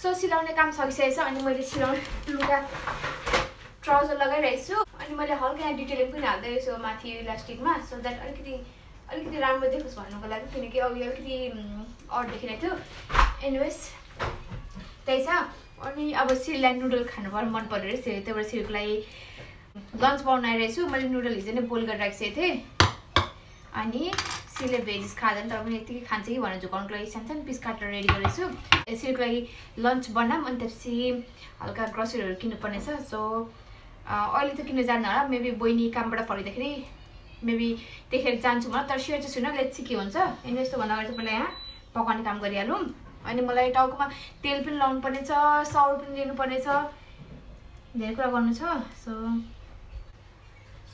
So सिलाउने काम सकिसकेको छ अनि मैले सिलाउने लुगा ट्राउजर लगाइरहेको छु। अनि मैले हल्का यहाँ डिटेलिङ पनि हाल्दैछु माथि इलास्टिकमा। सो द्याट अलिकति अलिकति राम्रो देखोस् भन्नुको लागि किनकि अघि अलिकति अड देखिरहेको थियो। एनिवेज त्यही छ। अनि अब सिरलाई नुडल खानु पर्यो मन त्यही भएर सिरको लागि लन्च बनाइरहेको छु। मैले नुडल हिजो नै बोइल गरेर राखिसकेको थिएँ। अनि सिरले भेजिस खाँदैन तर पनि यतिकै खान्छ कि भनेर झुकाउनुको लागि सानो सानो पिस काटेर रेडी गरेको छु सिरको लागि लन्च बनाऊँ अनि त्यसपछि हल्का ग्रोसरीहरू किन्नुपर्ने छ सो अहिले त किन्नु जान्न होला। मेबी बहिनी कामबाट फर्किँदाखेरि मेबी त्यतिखेर जान्छु मलाई तर स्योर चाहिँ छुइनँ। लेट्स के हुन्छ। अनि यस्तो भन्दा अगाडि पहिला यहाँ पकाउने काम गरिहालौँ। अनि मलाई टाउकोमा तेल पनि लाउनु पर्ने छ साउर पनि लिनुपर्ने छ धेरै कुरा गर्नु छ। सो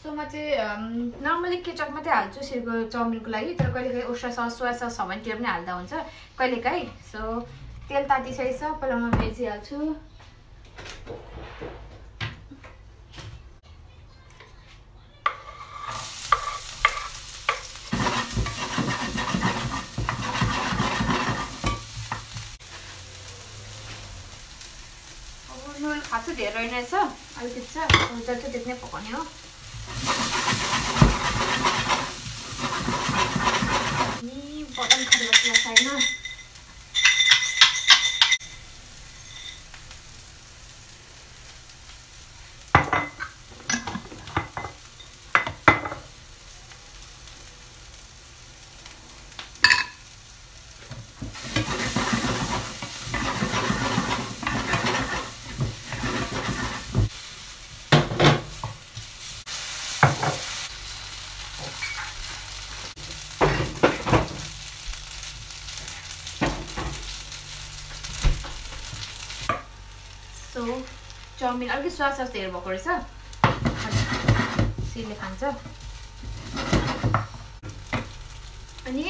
सो म चाहिँ नर्मली केचप मात्रै हाल्छु सिरको चाउमिनको लागि तर कहिलेकाहीँ उस्रा सस सोया सस भने त्यो पनि हाल्दा हुन्छ कहिलेकाहीँ। सो तेल तातिसकेको छ पहिला म भेजी हाल्छु। खाएको छु धेरै रहेछ अलिकति छ जति त्यति नै पकाउने हो अनि बटन खाएर साइडमा सो चाउमिन अलिकति स्वाद स्वाद धेरै भएको रहेछ। सिरले खान्छ। अनि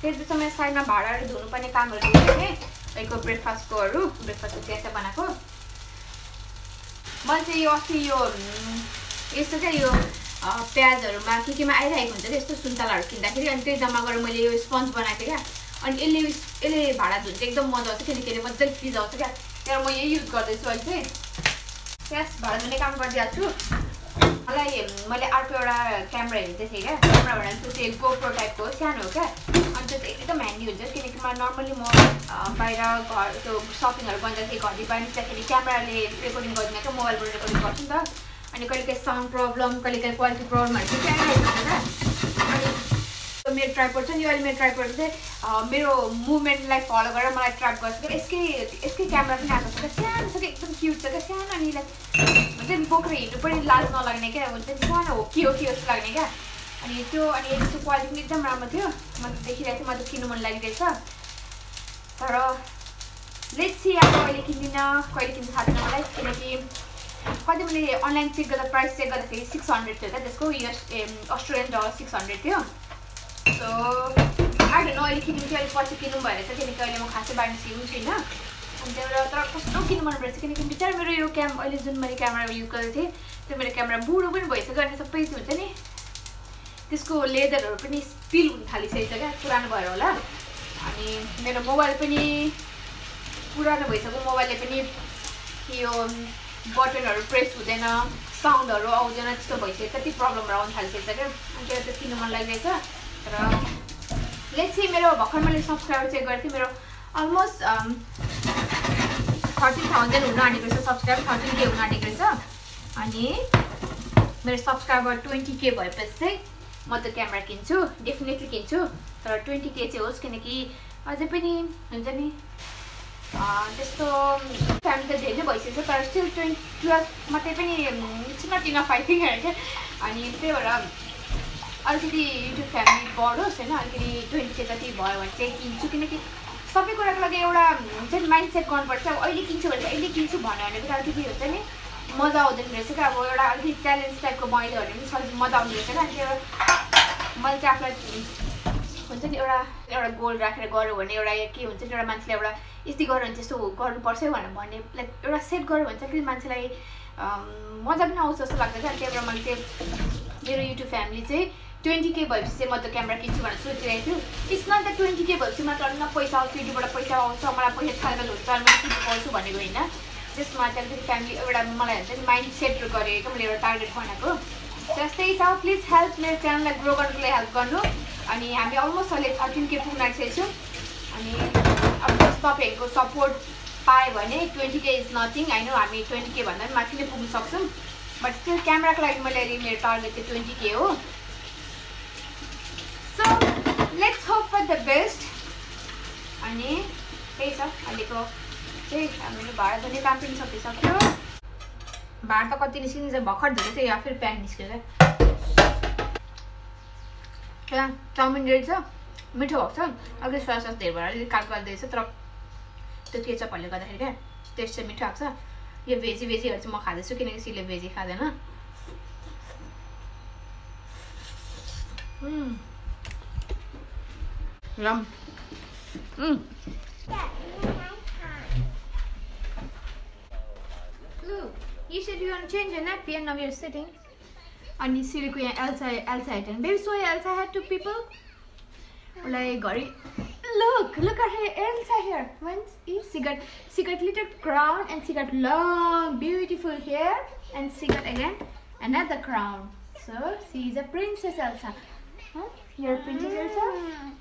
त्यति समय साइडमा भाँडाहरू धुनुपर्ने कामहरू दिएको थिएँ तपाईँको ब्रेकफास्टकोहरू ब्रेकफास्टको त्यहाँ बनाएको। मैले चाहिँ यो अस्ति यो यस्तो क्या यो प्याजहरूमा के केमा आइरहेको हुन्छ यस्तो सुन्तलाहरू किन्दाखेरि अनि त्यही जम्मा गरेर मैले यो स्पन्ज बनाएको थिएँ क्या। अनि यसले यसले भाँडा धुन्छ एकदम मजा आउँछ किनकि मजाले फिजाउँछ क्या। त्यहाँ म यही युज गर्दैछु अहिले। चाहिँ प्याज भाँडा काम गरिदिइहाल्छु मलाई मैले अर्को एउटा क्यामेरा हेर्दै थिएँ क्या। क्यामेरा भनेर त्यो चाहिँ गोप्रो टाइपको सानो हो क्या। अनि त्यो चाहिँ एकदम ह्यान्डी हुन्छ किनकि म नर्मली म बाहिर घर त्यो सपिङहरू गर्दाखेरि घरदेखि बाहिर निस्दाखेरि क्यामेराले रेकर्डिङ गर्दिनँ क्या मोबाइलबाट रेकर्डिङ गर्छु नि त। अनि कहिले काहीँ साउन्ड प्रब्लम कहिले काहीँ क्वालिटी प्रब्लमहरू चाहिँ आइरहेको हुन्छ क्या। अनि मेरो ट्राइपोर्ड छ नि अहिले मेरो ट्राइपोर्ड चाहिँ मेरो मुभमेन्टलाई फलो गरेर मलाई ट्राइप गर्छ। क्या यसकै यसकै क्यामेरा पनि आएको छ। क्या सानो छ क्या एकदम क्युट छ। क्या सानो अनि हुन्छ नि बोकेर हिँड्नु पनि लाज नलाग्ने क्या। हुन्छ नि सानो हो के हो के जस्तो लाग्ने क्या। अनि त्यो अनि यसको क्वालिटी पनि एकदम राम्रो थियो। म देखिरहेको थिएँ म त किन्नु मन लागिरहेछ। तर लेट सी अब अहिले किन्दिनँ कहिले किन्नु थाहा छैन मलाई। किनकि कति मैले अनलाइन चेक गर्दा प्राइस चेक गर्दाखेरि सिक्स हन्ड्रेड थियो क्या। त्यसको US Australian dollar six hundred थियो। सो आठ न अहिले किन्नु चाहिँ अलिक पछि किन्नु भएर चाहिँ किनकि अहिले म खासै बाहिर निस्केको छुइनँ अनि त्यहाँबाट तर कस्तो किन्नु मन परेछ किनकि बिचार मेरो यो क्याम अहिले जुन मैले क्यामेरा युज गरेको थिएँ त्यो मेरो क्यामेरा बुढो पनि भइसक्यो अनि सबै त्यो हुन्छ नि त्यसको लेदरहरू पनि स्टिल हुन थालिसकेको क्या पुरानो भएर होला। अनि मेरो मोबाइल पनि पुरानो भइसक्यो मोबाइलले पनि यो बटनहरू प्रेस हुँदैन साउन्डहरू आउँदैन त्यस्तो भइसक्यो कति प्रब्लमहरू आउनु थालिसकेको छ क्या। अनि त्यो त किन्नु मन लागिरहेछ तर लेट्स चाहिँ मेरो भर्खर मैले सब्सक्राइबर चेक गरेको थिएँ मेरो अलमोस्ट थर्टिन थाउजन्ड हुन आँटेको रहेछ सब्सक्राइबर थर्टिन के हुन आँटेको रहेछ अनि मेरो सब्सक्राइबर ट्वेन्टी के भएपछि चाहिँ म त क्यामेरा किन्छु डेफिनेटली किन्छु तर ट्वेन्टी के चाहिँ होस् किनकि अझै पनि हुन्छ नि त्यस्तो फ्यामिली त धेरै भइसकेको छ तर स्टिल ट्वेन्टी टुवेल्भ मात्रै पनि इट्स नट इनफ आई अनि त्यही भएर अलिकति युट्युब फ्यामिली बढोस् होइन अलिकति ट्वेन्टी के जति भयो भने चाहिँ किन्छु। किनकि सबै कुराको लागि एउटा हुन्छ नि माइन्ड सेट गर्नुपर्छ। अब अहिले किन्छु भने अहिले किन्छु भन्यो भने पनि अलिकति हुन्छ नि मजा आउँदैन रहेछ क्या। अब एउटा अलिकति च्यालेन्ज टाइपको मैले भने पनि सजिलो मजा आउने रहेछ क्या। अनि त्यो मैले चाहिँ आफूलाई हुन्छ नि एउटा एउटा गोल राखेर गऱ्यो भने एउटा के हुन्छ नि एउटा मान्छेले एउटा यस्तै गऱ्यो भने त्यस्तो गर्नुपर्छ भनेर भन्ने लाइक एउटा सेट गऱ्यो भने चाहिँ मान्छेलाई मजा पनि आउँछ जस्तो लाग्छ क्या। त्यही भएर मैले चाहिँ मेरो युट्युब फ्यामिली चाहिँ ट्वेन्टी के भएपछि चाहिँ म त क्यामेरा किन्छु भनेर सोचिरहेको छु। नट द ट्वेन्टी के भएपछि मात्र न पैसा आउँछ युट्युबबाट पैसा आउँछ मलाई पैसा छालमेल हुन्छ अनि म किन्नु पाउँछु भनेको होइन। त्यसमा चाहिँ अलिकति फ्यामिली एउटा मलाई हुन्छ नि माइन्ड सेट गरेको मैले एउटा टार्गेट बनाएको। जस्तै छ प्लिज हेल्प मेरो च्यानललाई ग्रो गर्नुको लागि हेल्प गर्नु। अनि हामी अलमोस्ट अहिले थर्टिन के पुग्न आँटिसकेको छौँ। अनि अब तपाईँहरूको सपोर्ट पायो भने ट्वेन्टी के इज नथिङ होइन हामी ट्वेन्टी के भन्दा पनि माथि नै पुग्न सक्छौँ। बट स्टिल क्यामेराको लागि मैले अहिले मेरो टार्गेट चाहिँ ट्वेन्टी के हो। So let's hope for the best अनि त्यही छ अहिलेको। चाहिँ हामीले भाडा धुने काम पनि सकिसक्यो भाडा त कति निस्किन्छ भर्खर धुँदै थियो या फेरि प्यान्ट निस्क्यो क्या? चाउमिन रेडी छ? मिठो भएको छ? अलिकति स्वास स्वास धेरै भएर अलिकति कालो कालो तर त्यो केचपहरूले गर्दाखेरि क्या टेस्ट चाहिँ मिठो आएको छ। यो भेजी भेजीहरू चाहिँ म खाँदैछु किनकि सिले भेजी खाँदैन। Yum. Hmm. Luke, you said you want to change your napkin. Now you're sitting on the Siriku and Elsa, Elsa and baby so Elsa had two people. Like, it. Look, look at her Elsa here. Once she got she got little crown and she got long beautiful hair and she got again another crown. So she's a princess Elsa. Huh? You're a princess Elsa? Mm.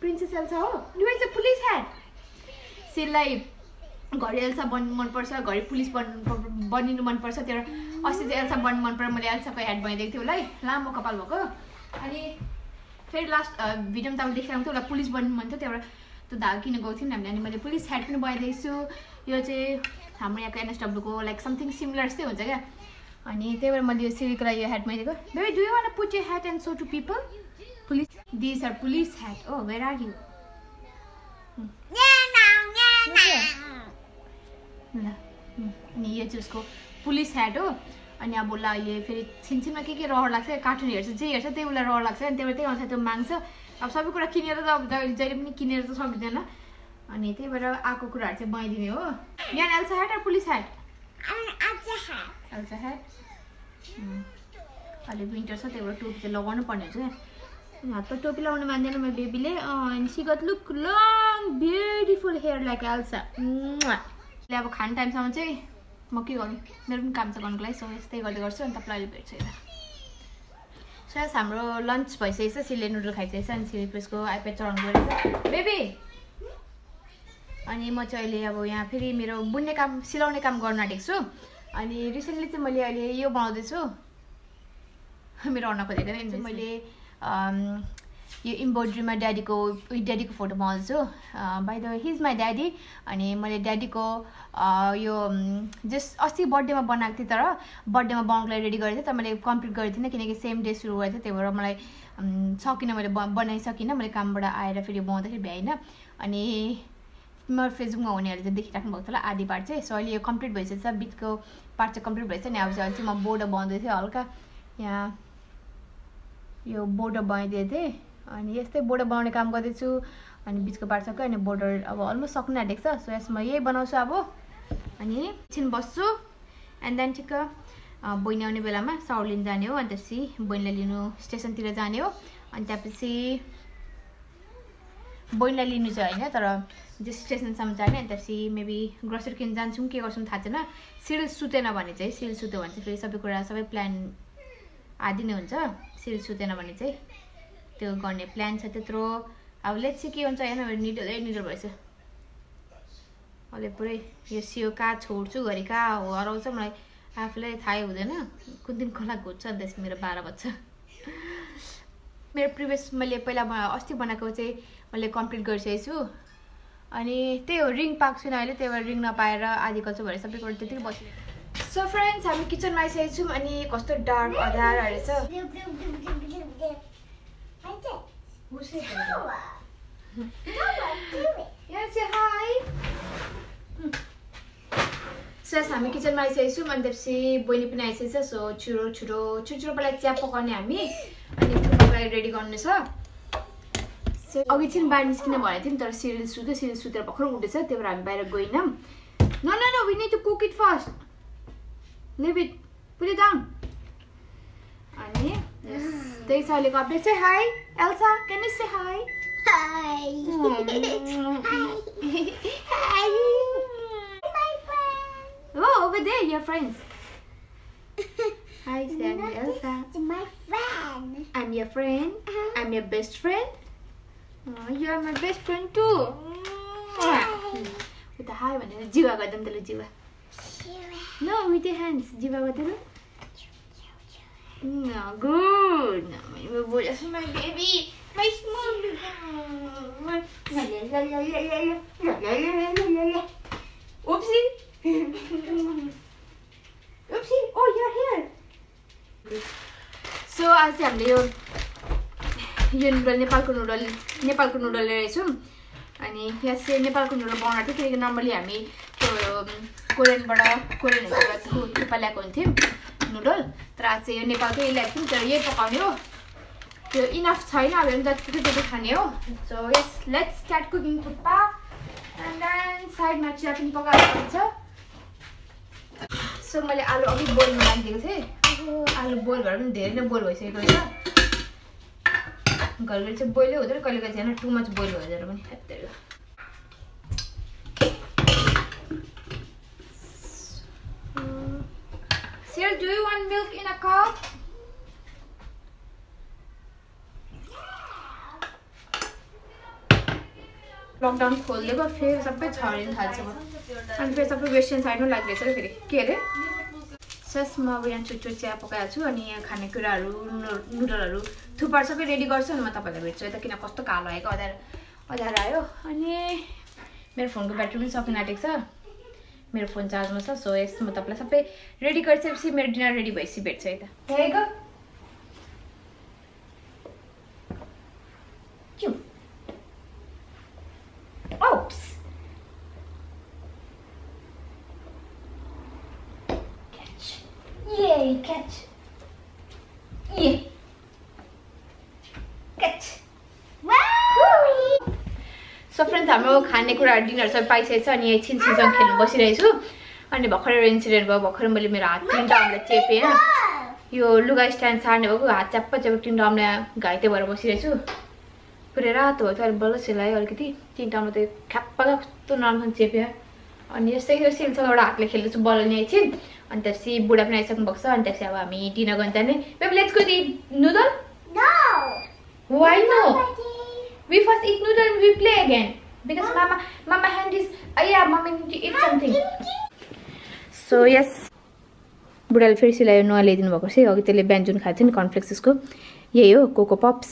Princess Elsa हो। You police had सेललाई घरि Elsa बन्नु मनपर्छ घरि police बन्नु बनिनु मनपर्छ। त्यो अस्ति चाहिँ एल्सा बन्नु मनपर्छ मैले एल्साको ह्याड बनाइदिएको थिएँ उसलाई। लामो कपाल भएको। अनि फेरि लास्ट भिडियोमा तपाईँले देखाएको थियो उसलाई पुलिस बन्नु मन थियो त्यहाँबाट त्यो धागो किन गएको थियौँ हामीले। अनि मैले पुलिस ह्याड पनि बनाइदिएको छु यो चाहिँ हाम्रो यहाँको एनएसडब्लुको लाइक समथिङ सिमिलर जस्तै हुन्छ क्या। अनि त्यही भएर मैले यो सिरीको लागि यो ह्याड बनाइदिएको। Baby do you want put you hat and so to people Police. These are police hat. Oh, where are you? अनि यो चाहिँ उसको पुलिस ह्याट हो अनि अब उसलाई अहिले फेरि छिनछिनमा के के रहर लाग्छ कार्टुन हेर्छ जे हेर्छ त्यही उसलाई रहर लाग्छ अनि त्यही त्यही अनुसार त्यो माग्छ अब सबै कुरा किनेर त अब जहिले पनि किनेर त सकिँदैन अनि त्यही भएर आएको कुराहरू चाहिँ बनाइदिने हो यहाँ एल्सा ह्याट र पुलिस ह्याट एल्सा ह्याट अहिले विन्टर छ त्यही भएर टोपी चाहिँ लगाउनु पर्ने हुन्छ हातमा टोपी लगाउनु मान्दैन मेरो बेबीले अनि she got look long beautiful hair like Elsa अब खाने टाइमसम्म चाहिँ म के गर्नु मेरो पनि काम छ गर्नुको लागि सो यस्तै गर्दै गर्छु अनि तपाईँलाई अहिले भेट्छु यता सो यस हाम्रो लन्च भइसकेको छ सिले नुडल खाइसकेको छ अनि सिले प्रेसको आइप्याड चढाउनु गएको बेबी अनि म चाहिँ अहिले अब यहाँ फेरि मेरो बुन्ने काम सिलाउने काम गर्न आँटेको छु अनि रिसेन्टली चाहिँ मैले अहिले यो बनाउँदैछु मेरो अर्न खोजेको मैले यो इम्ब्रोइड्रीमा ड्याडीको ड्याडीको फोटो बनाउँछु by the his my daddy अनि मैले ड्याडीको यो जस अस्ति बर्थडेमा बनाएको थिएँ तर बर्थडेमा बनाउनुको लागि रेडी गरेको थिएँ। तर मैले कम्प्लिट गरेको थिइनँ किनकि सेम डे सुरु गरेको थिएँ त्यही भएर मलाई सकिनँ मैले बनाइसकिनँ। मैले कामबाट आएर फेरि बनाउँदाखेरि भ्याइनँ। अनि मेरो फेसबुकमा हुनेहरूले चाहिँ देखिराख्नु भएको थियो होला आधी पार्ट चाहिँ। सो अहिले यो कम्प्लिट भइसकेको छ बिचको पार्ट चाहिँ कम्प्लिट भइसक्यो। नि अब चाहिँ चाहिँ म बोर्डर बनाउँदै थिएँ हल्का। यहाँ। यो बोर्डर बनाइदिएको थिएँ। अनि यस्तै बोर्डर बनाउने काम गर्दैछु। अनि बिचको पार्ट सक्यो अनि बोर्डर अब अलमोस्ट सक्नु आँटेको छ। सो यसमा यही बनाउँछु अब। अनि एकछिन बस्छु। एन्ड देन ठिक्क बहिनी आउने बेलामा साउर लिनु जाने हो। अनि त्यसपछि बहिनीलाई लिनु स्टेसनतिर जाने हो। अनि त्यसपछि बहिनीलाई लिनु चाहिँ होइन तर जे स्टेसनसम्म जाने अनि त्यसपछि मेबी ग्रोसरी किन्नु जान्छौँ। के गर्छौँ थाहा छैन। सिल सुतेन भने चाहिँ सिल सुत्यो भने चाहिँ फेरि सबै कुरा सबै प्लान आदि नै हुन्छ। सिल सुतेन भने चाहिँ त्यो गर्ने प्लान छ त्यत्रो। अब लेट चाहिँ के हुन्छ होइन मेरो निडलै निडल भएछ। अहिले पुरै यो सियो कहाँ छोड्छु घरि कहाँ हराउँछ मलाई। आफूलाई थाहै हुँदैन। कुन दिन खोला घुट्छ अन्त मेरो बाह्र बज्छ। मेरो प्रिभियस मैले पहिला अस्ति बनाएको चाहिँ मैले कम्प्लिट गरिसकेको छु अनि त्यही हो रिङ पाएको छुइनँ अहिले त्यही भएर रिङ नपाएर आधी कल्चो भएर सबै कुरो त्यतिकै बसिरहेको। सो फ्रेन्ड्स हामी किचनमा आइसकेको छौँ अनि कस्तो डार्क अँध्यार रहेछ। सो हामी किचनमा आइसकेको छौँ अनि त्यसपछि बहिनी पनि आइसकेको छ। सो छिटो छिटो छिटो छिटो पहिला चिया पकाउने हामी। अनि त्यो लागि रेडी गर्नु छ। अघि चाहिँ बाहिर निस्किन भनेको थियौँ तर सिरियल सुत्यो सिरियल सुतेर भर्खर उठेछ त्यही भएर हामी बाहिर गएनौँ। न न we to cook it first लिभि the अनि त्यही छ अहिले कपडे चाहिँ टु उता हाई भनेर जिवा गरिदम त्यसले जिवा No, with your hands. जिवा गर्दा No, good. No, my boy, that's my baby. My small baby. Oopsie. Oopsie. Oh, you're here. So, आज चाहिँ हामीले यो यो नुडल नेपालको नुडल नेपालको नुडल ल्याइरहेछौँ अनि यहाँ चाहिँ नेपालको नुडल बनाउनु थियो किनकि नर्मली हामी त्यो कोरियनबाट कोरियनहरूबाट थुक्पा ल्याएको हुन्थ्यौँ नुडल। तर आज चाहिँ यो नेपालकै ल्याएको थियौँ तर यही पकाउने हो। त्यो इनफ छैन अब जति त्यति खाने हो। So yes let's start cooking thukpa. And then साइडमा चिया पनि पकाएर हुन्छ। सो मैले आलु अघि बोइलमा राखिदिएको थिएँ। आलु बोइल भएर पनि धेरै नै बोइल भइसकेको छ घरिघरि चाहिँ बोइलै हुँदैन कहिले कहिले चाहिँ टु मच बोइल भइदिएर पनि। Do you want milk in a cup? Lockdown खोलिदिएको फेरि सबै छरिनु थाल्छ अनि फेरि सबै वेस्टर्न साइडमा क्या फेरि। के अरे? सस म अब यहाँ छुट्टो चिया पकाएको छु अनि यहाँ खानेकुराहरू नुडलहरू। थुपाहरू सबै रेडी गर्छु अनि म तपाईँलाई भेट्छु। यता किन कस्तो कालो आएको? अधार अधार आयो। अनि मेरो फोनको ब्याट्री पनि सकिन आँटेको छ। मेरो फोन चार्जमा छ सो यस म तपाईँलाई सबै रेडी गरिसकेपछि मेरो डिनर रेडी भएपछि भेट्छु यता। हेगो खानेकुराहरू डिनर सबै पाइसकेको छ अनि एकछिन सिजन खेल्नु बसिरहेको छु अनि भर्खरै इन्सिडेन्ट भयो भर्खरै मैले मेरो हात तिनवटा हामीलाई चेपेँ होइन यो लुगा स्ट्यान्ड सार्ने भएको हात च्याप्प च्याप्प तिनवटा हामीलाई घाइते भएर बसिरहेको छु पुरै रातो भयो अहिले बल्ल सिलायो अलिकति तिनवटामा त ख्याप्प कस्तो नराम्रो चेप्यो अनि यस्तै यो सिलसँग एउटा हातले खेल्दैछु बल्ल नि एकछिन अनि त्यसपछि बुढा पनि आइसक्नु भएको छ अनि त्यसपछि अब हामी डिनर गर्न जाने let's go the noodle. Why no Daddy. We first eat noodle and we play again. Because mama, mama hand is, uh, yeah, mama need to eat something. So yes. बुढाले फेरि सिलायो नयाँ ल्याइदिनु भएको छ अघि त्यसले बिहान जुन खाएको थियो नि कर्नफ्लेक्स उसको यही हो कोको पप्स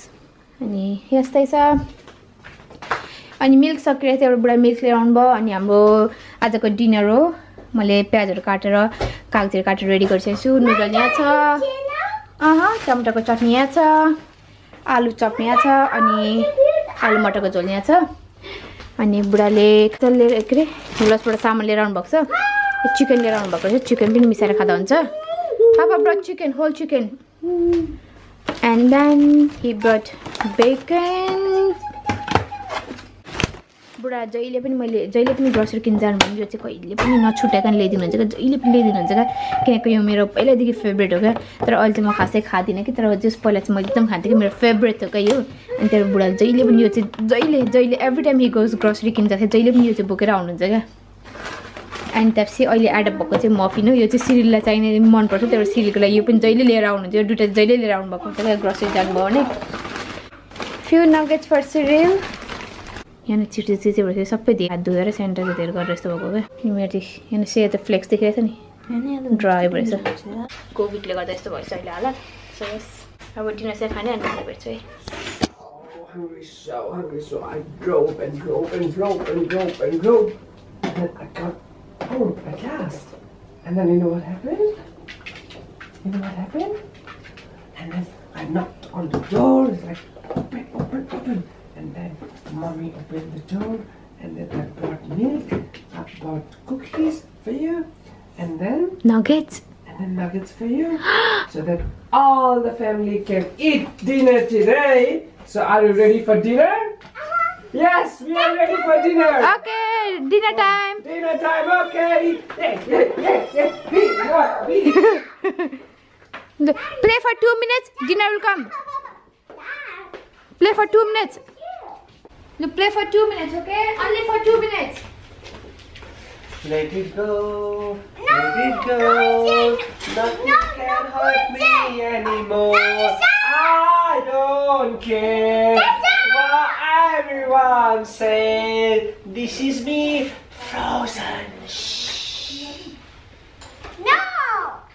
अनि यस्तै छ अनि मिल्क सकिरहेको थियो एउटा बुढा मिल्क लिएर आउनुभयो अनि हाम्रो आजको डिनर हो मैले प्याजहरू काटेर कागजहरू काटेर रेडी गरिसकेको छु नुडल यहाँ छ अह टमाटरको चटनी यहाँ छ आलु चप यहाँ छ अनि आलु मटरको झोल यहाँ छ अनि बुढाले के अरे हुलसबाट सामान लिएर आउनु भएको छ चिकन लिएर आउनु भएको छ। चिकन पनि मिसाएर खाँदा हुन्छ। पापा brought chicken whole chicken and then he brought bacon बुढा जहिले पनि मैले जहिले पनि ग्रोसरी किन्न जानु भने यो चाहिँ कहिले पनि नछुट्याइकन ल्याइदिनुहुन्छ क्या। जहिले पनि ल्याइदिनुहुन्छ क्या। किनकि यो मेरो पहिल्यैदेखि फेभरेट हो क्या। तर अहिले चाहिँ म खासै खाँदिनँ कि। तर जस पहिला चाहिँ म एकदम खान्थेँ कि। मेरो फेभरेट हो क्या यो। अनि त्यहाँबाट बुढाले जहिले पनि यो चाहिँ जहिले जहिले every time he goes grocery किन्न जाँदाखेरि जहिले पनि यो चाहिँ बोकेर आउनुहुन्छ क्या। अनि त्यसपछि अहिले एडप भएको चाहिँ मफिन हो। यो चाहिँ सिरिललाई चाहिने मनपर्छ भएर सिरिलको लागि यो पनि जहिले लिएर आउनुहुन्छ यो दुइटा जहिले लिएर आउनुभएको हुन्छ क्या ग्रोसरी जानुभयो भने। फ्यु नगेट्स फर सिरिल यहाँ छिटो छिटो भइसक्यो सबै हात धोएर सेनिटाइजर गरेर यस्तो भएको क्या। मेरो यहाँ सेयर त फ्लेक्स देखिरहेको छ नि। ड्राई भएछ। कोभिडले गर्दा यस्तो भएछ अहिले यस अब डिनर चाहिँ खाने अनि भेट्छु है। hungry, so hungry, so I drove and drove and drove and drove and drove. And then I got home at last. And then you know what happened? You know what happened? And then I knocked on the door. It's like, open, open, open. And then mommy opened the door. And then I brought milk. I brought cookies for you. And then... Nuggets. And then nuggets for you. so that all the family can eat dinner today. So are you ready for dinner? Uh-huh. Yes, we are ready for dinner. Okay, dinner oh, time. Dinner time, okay. Play for two minutes, dinner will come. Play for two minutes. No, play for two minutes, okay? Only for two minutes. Let it go. No, Let it go. Nothing no, can no, hurt me anymore. No, I don't care what everyone says. This is me, frozen. Shh. No!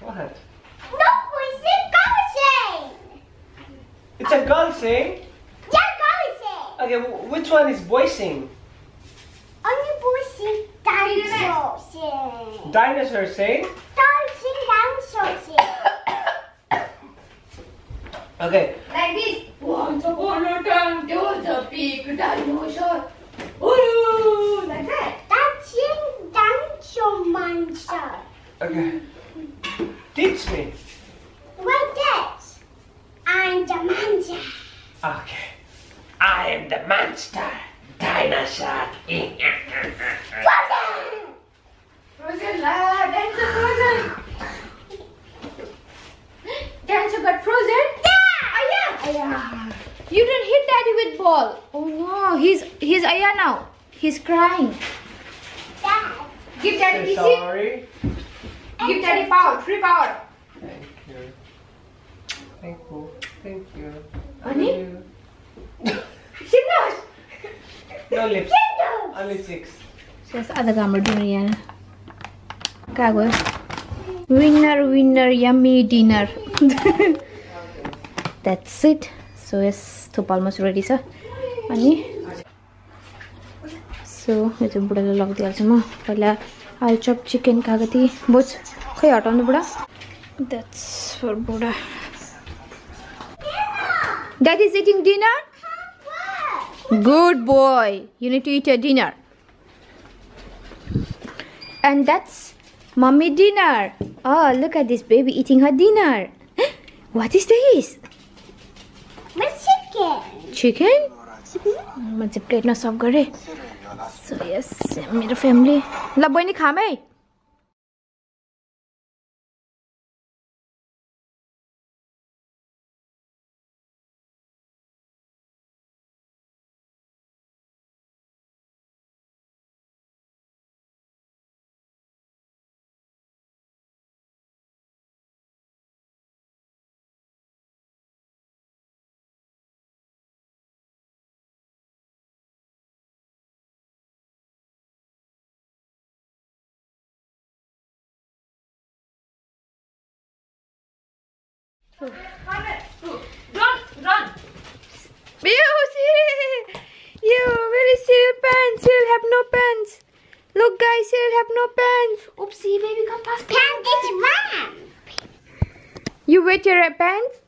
What? No, it's a gossip! It's a girl sing. Yeah, gossip! Okay, which one is boy sing? Only boy sing dinosaur sing. Dinosaur sing. Dinosaur sing. Eh? Okay. Like this. Once upon a time, there was a big dinosaur. Ooh, like that. That's sing dinosaur monster. Okay. Teach me. Like this. I'm the monster. Okay. I am the monster. Dinosaur. Frozen! Frozen la, dinosaur frozen. Dinosaur got frozen. You didn't hit daddy with ball. Oh no, he's he's Aya now. He's crying. Dad. Give daddy so. Sorry. Give daddy power, free power. Thank you. Thank you. Thank you. Honey? She. No lips. Only six. Just other gamma durian. Kagos. Winner, winner, yummy dinner. That's it so yes thukpa almost ready छ अनि so यो चाहिँ बुढालाई लगिदिइहाल्छु म पहिला आलचप chicken कागती बोझ खोइ हटाउनु बुढा द्याट्स फर बुढा that is eating dinner good boy you to it a dinner and that's mummy dinner a look at this baby eating her dinner what is this My chicken. Chicken? म चाहिँ प्लेटमा serve गरेँ so yes मेरो family ल बहिनी खाम है Run, run. You see, you very seal pants. You'll have no pants. Look, guys, you'll have no pants. Oopsie, baby, come past. me. Pant is mine. You wet your pants?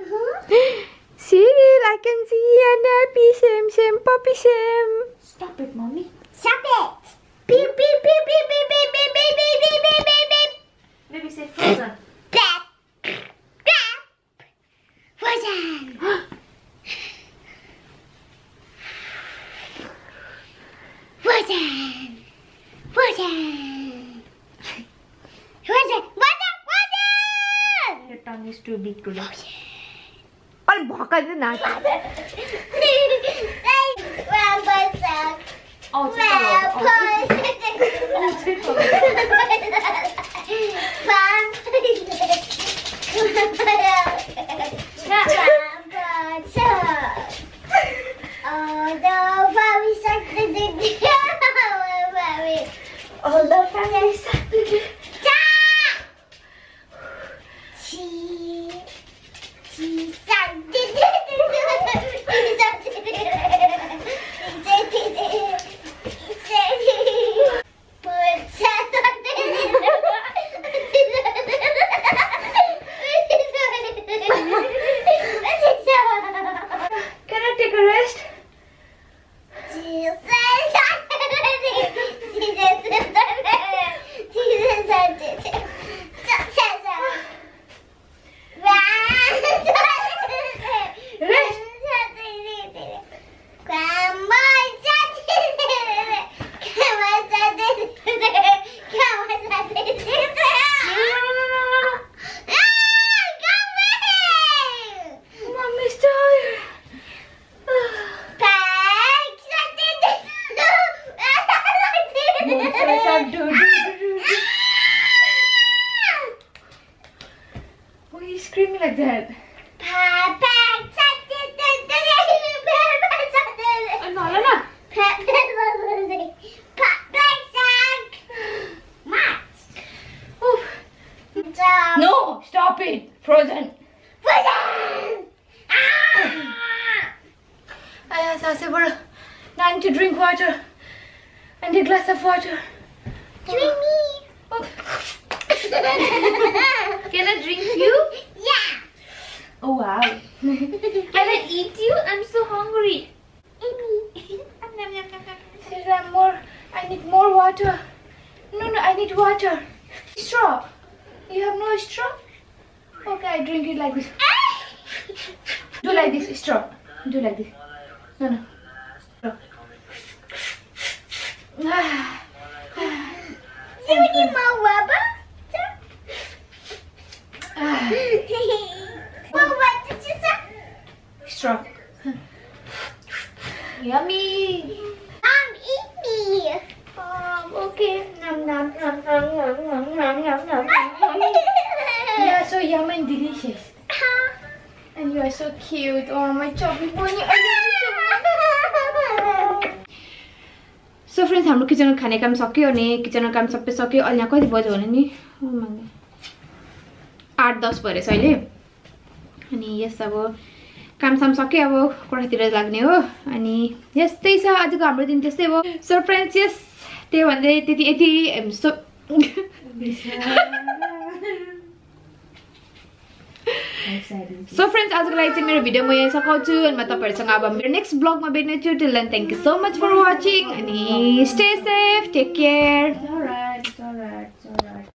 Uh-huh. Cyril, I can see a nappy sim sim puppy sim. Stop it, mommy. Stop it. Beep, beep, beep, beep, beep, beep, beep, beep, beep, beep, beep, beep, beep. Baby say frozen. Clap. Clap. Frozen. Frozen. Frozen. Frozen. Frozen. Frozen. Your tongue is too big today. अरे भका they ना Grandpa Although from yesterday. Hungry. I'm more. I need more water. No, no, I need water. Straw. You have no straw? Okay, I drink it like this. Do like this, straw. Do like this. No, no. Straw. You need more rubber? Well, what did you say? Straw. Yummy. Mom, eat me. Um, okay. Nom nom nom nom nom nom nom nom nom. You are so yummy and delicious. And you are so cute. Oh, my chubby bunny. So friends हाम्रो किचनको खाने काम सक्यो अनि किचनको काम सबै सक्यो अहिले यहाँ कति बज्यो भने नि। आठ दस भएछ अहिले अनि यस अब कामसाम सक्यो अब कोठातिर लाग्ने हो। अनि यस्तै छ आजको हाम्रो दिन त्यस्तै हो। सो फ्रेन्ड्स यस त्यही भन्दै त्यति यति सो सो फ्रेन्ड्स आजको लागि चाहिँ मेरो भिडियो म यहाँ सघाउँछु अनि म तपाईँहरूसँग अब मेरो नेक्स्ट ब्लगमा भेट्नेछु till then thank you so much for watching अनि स्टे सेफ टेक केयर